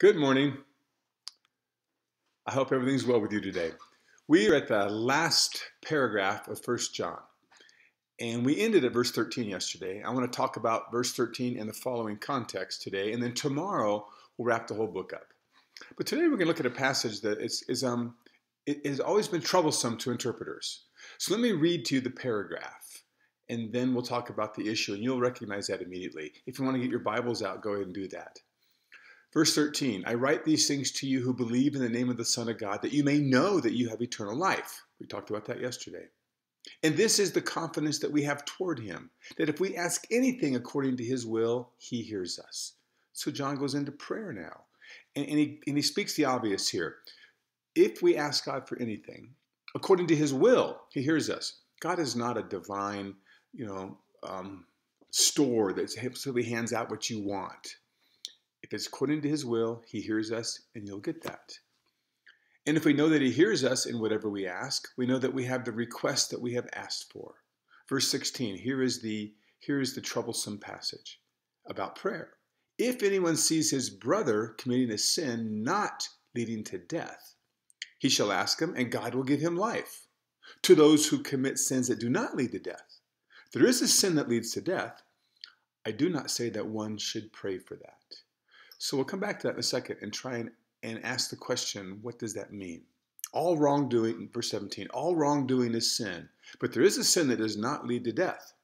Good morning. I hope everything's well with you today. We are at the last paragraph of 1 John, and we ended at verse 13 yesterday. I want to talk about verse 13 in the following context today, and then tomorrow we'll wrap the whole book up. But today we're going to look at a passage that is, is um, it has always been troublesome to interpreters. So let me read to you the paragraph, and then we'll talk about the issue, and you'll recognize that immediately. If you want to get your Bibles out, go ahead and do that. Verse 13 I write these things to you who believe in the name of the Son of God, that you may know that you have eternal life. We talked about that yesterday. And this is the confidence that we have toward him, that if we ask anything according to his will, he hears us. So John goes into prayer now. And, and, he, and he speaks the obvious here. If we ask God for anything, according to his will, he hears us. God is not a divine, you know, um, store that simply hands out what you want. If it's according to his will, he hears us and you'll get that. And if we know that he hears us in whatever we ask, we know that we have the request that we have asked for. Verse 16, here is the here is the troublesome passage about prayer. If anyone sees his brother committing a sin not leading to death, he shall ask him, and God will give him life. To those who commit sins that do not lead to death, there is a sin that leads to death. I do not say that one should pray for that. So we'll come back to that in a second and try and, and ask the question what does that mean? All wrongdoing, verse 17, all wrongdoing is sin, but there is a sin that does not lead to death.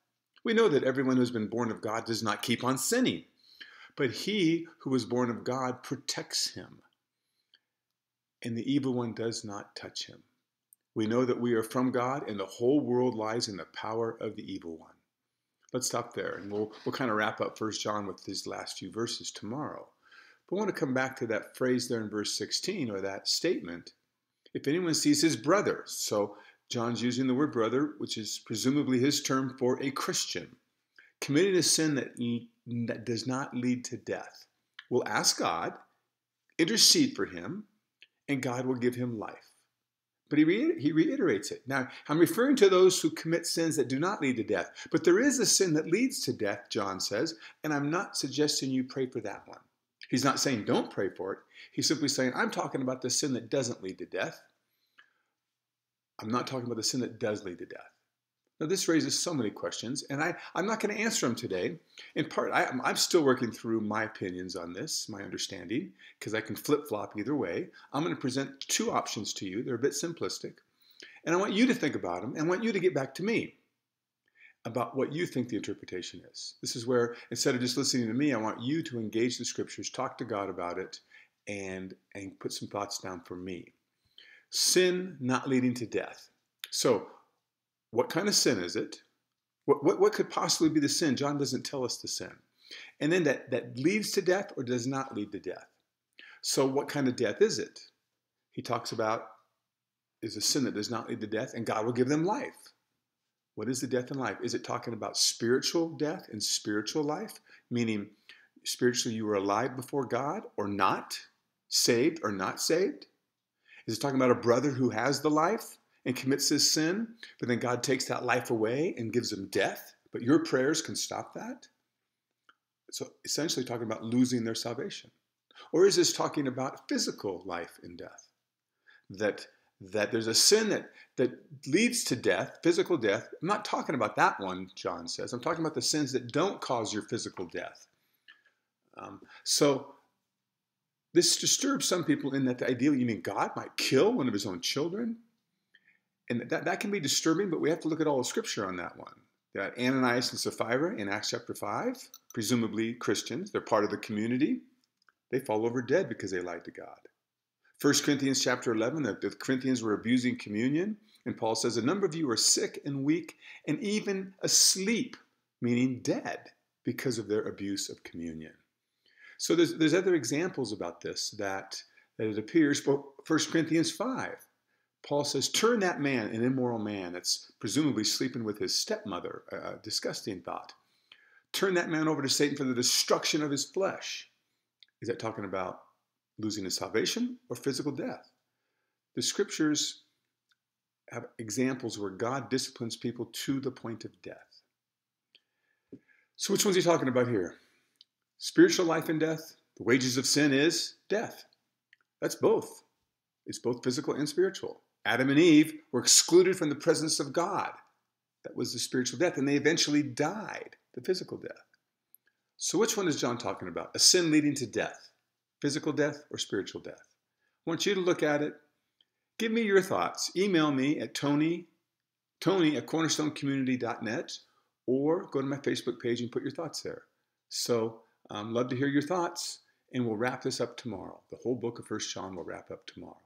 We know that everyone who has been born of God does not keep on sinning, but he who was born of God protects him, and the evil one does not touch him. We know that we are from God, and the whole world lies in the power of the evil one. Let's stop there, and we'll, we'll kind of wrap up First John with these last few verses tomorrow. But I want to come back to that phrase there in verse 16 or that statement. If anyone sees his brother, so John's using the word brother, which is presumably his term for a Christian, committing a sin that, that does not lead to death, will ask God, intercede for him, and God will give him life. But he, he reiterates it. Now, I'm referring to those who commit sins that do not lead to death. But there is a sin that leads to death, John says, and I'm not suggesting you pray for that one. He's not saying don't pray for it. He's simply saying, I'm talking about the sin that doesn't lead to death. I'm not talking about the sin that does lead to death. Now, this raises so many questions, and I, I'm not going to answer them today. In part, I, I'm still working through my opinions on this, my understanding, because I can flip flop either way. I'm going to present two options to you. They're a bit simplistic. And I want you to think about them and I want you to get back to me about what you think the interpretation is. This is where instead of just listening to me, I want you to engage the scriptures, talk to God about it, and, and put some thoughts down for me. Sin not leading to death. So, what kind of sin is it? What, what, what could possibly be the sin? John doesn't tell us the sin. And then that, that leads to death or does not lead to death. So, what kind of death is it? He talks about is a sin that does not lead to death, and God will give them life. What is the death in life? Is it talking about spiritual death and spiritual life? Meaning, spiritually, you were alive before God or not? Saved or not saved? Is it talking about a brother who has the life and commits his sin, but then God takes that life away and gives him death, but your prayers can stop that? So, essentially, talking about losing their salvation. Or is this talking about physical life and death? That that there's a sin that, that leads to death, physical death. I'm not talking about that one, John says. I'm talking about the sins that don't cause your physical death. Um, so this disturbs some people in that the idea you mean God might kill one of his own children? And that, that can be disturbing, but we have to look at all the scripture on that one. That Ananias and Sapphira in Acts chapter 5, presumably Christians, they're part of the community. They fall over dead because they lied to God. 1 Corinthians chapter 11, the, the Corinthians were abusing communion, and Paul says, A number of you are sick and weak and even asleep, meaning dead, because of their abuse of communion. So there's, there's other examples about this that, that it appears. But 1 Corinthians 5, Paul says, Turn that man, an immoral man that's presumably sleeping with his stepmother, a disgusting thought. Turn that man over to Satan for the destruction of his flesh. Is that talking about losing his salvation or physical death. The scriptures have examples where God disciplines people to the point of death. So, which one's he talking about here? Spiritual life and death The wages of sin is death. That's both. It's both physical and spiritual. Adam and Eve were excluded from the presence of God. That was the spiritual death, and they eventually died, the physical death. So, which one is John talking about? A sin leading to death, physical death or spiritual death? I want you to look at it. Give me your thoughts. Email me at Tony, Tony at cornerstonecommunity.net or go to my Facebook page and put your thoughts there. So, um, love to hear your thoughts, and we'll wrap this up tomorrow. The whole book of First John will wrap up tomorrow.